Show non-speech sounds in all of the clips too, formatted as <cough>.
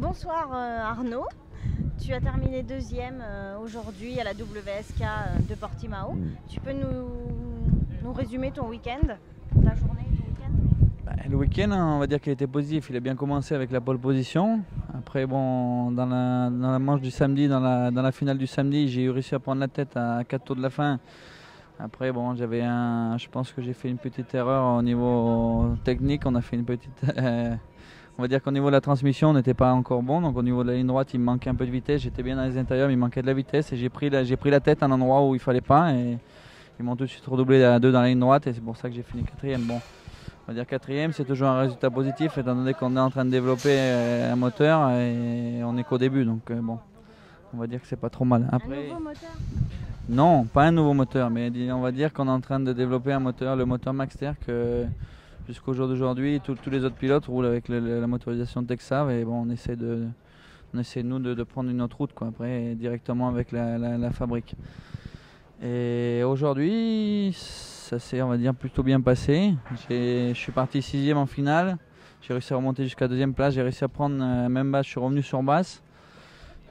Bonsoir euh, Arnaud, tu as terminé deuxième euh, aujourd'hui à la WSK euh, de Portimao. Tu peux nous, nous résumer ton week-end, ta journée, ton week-end? Bah, Le week-end, on va dire qu'il était positif. Il a bien commencé avec la pole position. Après, bon, dans la, dans la manche du samedi, dans la, dans la finale du samedi, j'ai eu réussi à prendre la tête à 4 tours de la fin. Après, bon, j'avais un. Je pense que j'ai fait une petite erreur au niveau technique. On a fait une petite. <laughs> euh, on va dire qu'au niveau de la transmission, on n'était pas encore bon. Donc, au niveau de la ligne droite, il me manquait un peu de vitesse. J'étais bien dans les intérieurs, mais il manquait de la vitesse. Et j'ai pris, la, j'ai pris la tête à un endroit où il fallait pas. Et ils m'ont tout de suite redoublé à deux dans la ligne droite. Et c'est pour ça que j'ai fini quatrième. Bon, on va dire quatrième, c'est toujours un résultat positif, étant donné qu'on est en train de développer euh, un moteur et on est qu'au début. Donc, euh, bon, on va dire que c'est pas trop mal. Un Après. nouveau moteur? Non, pas un nouveau moteur, mais on va dire qu'on est en train de développer un moteur, le moteur Maxter, que jusqu'au jour d'aujourd'hui, tous- les autres pilotes roulent avec le- la motorisation Texav et bon, on essaie de, on essaie nous de, prendre une autre route, quoi, après directement avec la, la- la fabrique. Et aujourd'hui, ça s'est, on va dire, plutôt bien passé. Je suis parti sixième en finale. J'ai réussi à remonter jusqu'à deuxième place. J'ai réussi à prendre euh, même basse. Je suis revenu sur basse.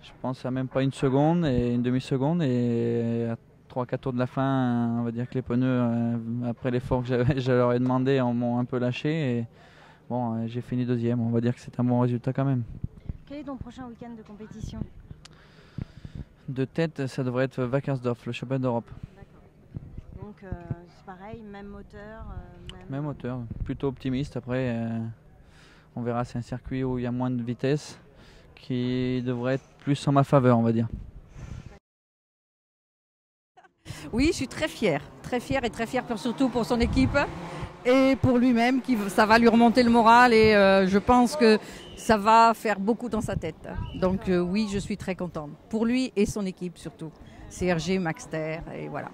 Je pense à même pas une seconde et une demi-seconde. Et 3-4 tours de la fin, on va dire que les pneus, euh, après l'effort que <laughs> je leur ai demandé, m'ont un peu lâché. Et bon, euh, j'ai fini deuxième. On va dire que c'est un bon résultat quand même. Quel est ton prochain week-end de compétition? De tête, ça devrait être Wackersdorf, le championnat d'Europe. Donc euh, c'est pareil, même moteur, euh, même... Même hauteur, plutôt optimiste. Après, euh, on verra, c'est un circuit où il y a moins de vitesse qui devrait être plus en ma faveur, on va dire. Oui, je suis très fière, très fière et très fière surtout pour son équipe et pour lui-même, qui ça va lui remonter le moral et euh, je pense que ça va faire beaucoup dans sa tête. Donc euh, oui, je suis très contente pour lui et son équipe surtout. CRG, Maxter et voilà.